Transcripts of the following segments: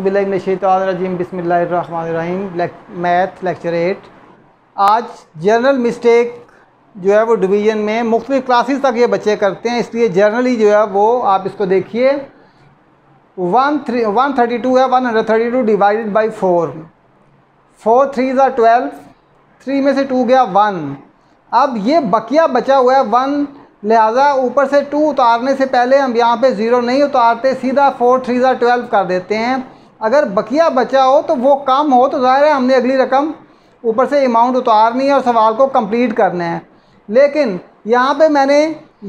बिल्लाजीम बसमीम math lecture eight. आज general mistake जो है वो डिवीज़न में मुख्तलिफ़ क्लासेस तक ये बच्चे करते हैं, इसलिए जर्नली जो है वो आप इसको देखिए। One three one thirty two है one hundred thirty two divided by four four three ज़ा ट्वेल्व थ्री में से टू गया वन अब ये बकिया बचा हुआ है वन लिहाजा ऊपर से टू उतारने से पहले हम यहाँ पे ज़ीरो नहीं उतारते, सीधा फोर थ्री ज़ा ट्वेल्व कर देते हैं। अगर बकिया बचा हो तो वो कम हो तो ज़ाहिर है हमने अगली रकम ऊपर से अमाउंट उतारनी है और सवाल को कंप्लीट करना है। लेकिन यहाँ पे मैंने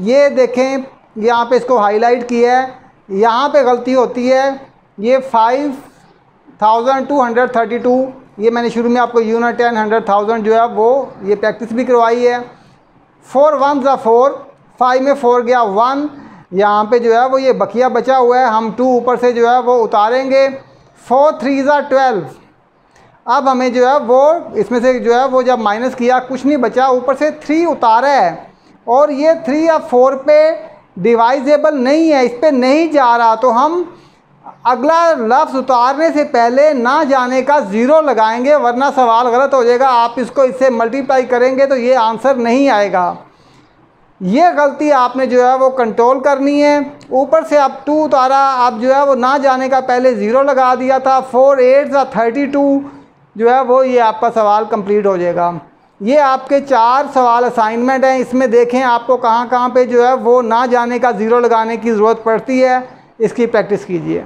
ये देखें, यहाँ पे इसको हाईलाइट किया है, यहाँ पे गलती होती है, ये five thousand two hundred thirty two ये मैंने शुरू में आपको यूनिट टेन हंड्रेड थाउज़ेंड जो है वो ये प्रैक्टिस भी करवाई है। फोर वन ज़ा फोर फाइव में फोर गया वन यहाँ पे जो है वो ये बकिया बचा हुआ है, हम टू ऊपर से जो है वो उतारेंगे। फोर थ्री ज़ा ट्वेल्व। अब हमें जो है वो, इसमें से जो है वो जब माइनस किया, कुछ नहीं बचा, ऊपर से थ्री उतारा है। और ये थ्री या फोर पे डिवाइजेबल नहीं है, इस पर नहीं जा रहा तो हम अगला लफ्ज़ उतारने से पहले ना जाने का ज़ीरो लगाएँगे, वरना सवाल गलत हो जाएगा। आप इसको इससे मल्टीप्लाई करेंगे तो ये आंसर नहीं आएगा। ये गलती आपने जो है वो कंट्रोल करनी है। ऊपर से आप टू उतारा आप जो है वो ना जाने का पहले ज़ीरो लगा दिया था। फोर एट या थर्टी टू जो है वो ये आपका सवाल कंप्लीट हो जाएगा। ये आपके चार सवाल असाइनमेंट हैं। इसमें देखें आपको कहाँ कहाँ पे जो है वो ना जाने का ज़ीरो लगाने की ज़रूरत पड़ती है। इसकी प्रैक्टिस कीजिए।